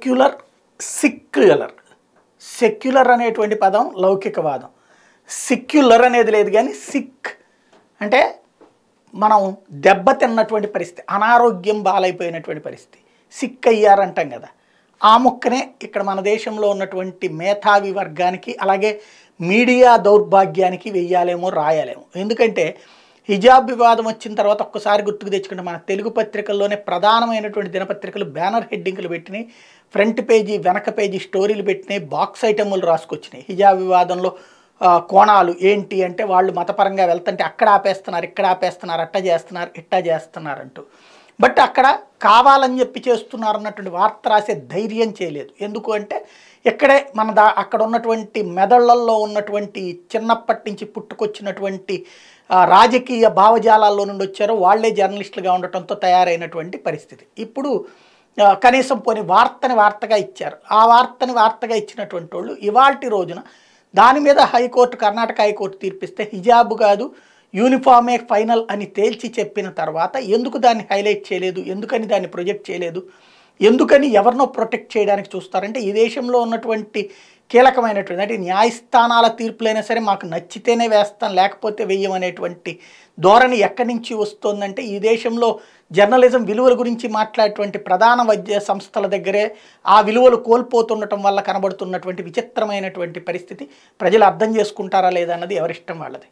Secular సిక్యులర్. Secular అనేటువంటి పదం లౌకికవాదం. సిక్యులర్ అనేది లేదు కానీ సిక్ అంటే మనం దెబ్బతిన్నటువంటి పరిస్థితి అనారోగ్యం బాలైపోయినటువంటి పరిస్థితి. సిక్ అయ్యారంటాం కదా. ఆ ముక్కనే ఇక్కడ మన దేశంలో ఉన్నటువంటి మేధావి వర్గానికి అలాగే మీడియా దౌర్భాగ్యానికి వెయ్యాలేమో రాయాలేమో. ఎందుకంటే హిజాబ్ వివాదం వచ్చిన తర్వాత ఒక్కసారి గుర్తుకు తెచ్చుకుంటే మన తెలుగు పత్రికల్లోనే ప్రధానమైనటువంటి దినపత్రికలు బ్యానర్ హెడ్డింగ్లు పెట్టినాయి ఫ్రంట్ పేజీ వెనక పేజీ స్టోరీలు పెట్టినాయి బాక్స్ ఐటమ్లు రాసుకొచ్చినాయి. హిజాబ్ వివాదంలో కోణాలు ఏంటి అంటే వాళ్ళు మతపరంగా వెళ్తుంటే అక్కడ ఆపేస్తున్నారు ఇక్కడ ఆపేస్తున్నారు అట్ట చేస్తున్నారు ఇట్టా చేస్తున్నారు అంటూ. బట్ అక్కడ కావాలని చెప్పి చేస్తున్నారు అన్నటువంటి వార్త రాసే ధైర్యం చేయలేదు. ఎందుకు అంటే ఇక్కడే మన దా అక్కడ ఉన్నటువంటి మెదళ్ళలో ఉన్నటువంటి చిన్నప్పటి నుంచి పుట్టుకొచ్చినటువంటి రాజకీయ భావజాలాల్లో నుండి వచ్చారో వాళ్ళే జర్నలిస్టులుగా ఉండటంతో తయారైనటువంటి పరిస్థితి. ఇప్పుడు కనీసం పోని వార్తని వార్తగా ఇచ్చారు. ఆ వార్తని వార్తగా ఇచ్చినటువంటి వాళ్ళు ఇవాల్టి రోజున దాని మీద high court Karnataka high court తీర్పిస్తే హిజాబు కాదు యూనిఫామే ఫైనల్ అని తేల్చి చెప్పిన తర్వాత ఎందుకు దాన్ని హైలైట్ చేయలేదు? ఎందుకని దాన్ని ప్రొజెక్ట్ చేయలేదు? ఎందుకని ఎవరినో ప్రొటెక్ట్ చేయడానికి చూస్తారంటే ఈ దేశంలో ఉన్నటువంటి కీలకమైనటువంటి అంటే న్యాయస్థానాల తీర్పులైనా సరే మాకు నచ్చితేనే వేస్తాం లేకపోతే వెయ్యమనేటువంటి ధోరణి ఎక్కడి నుంచి వస్తుందంటే ఈ దేశంలో జర్నలిజం విలువల గురించి మాట్లాడేటువంటి ప్రధాన వైద్య సంస్థల దగ్గరే ఆ విలువలు కోల్పోతుండటం వల్ల కనబడుతున్నటువంటి విచిత్రమైనటువంటి పరిస్థితి. ప్రజలు అర్థం చేసుకుంటారా లేదా అన్నది ఎవరిష్టం వాళ్ళది.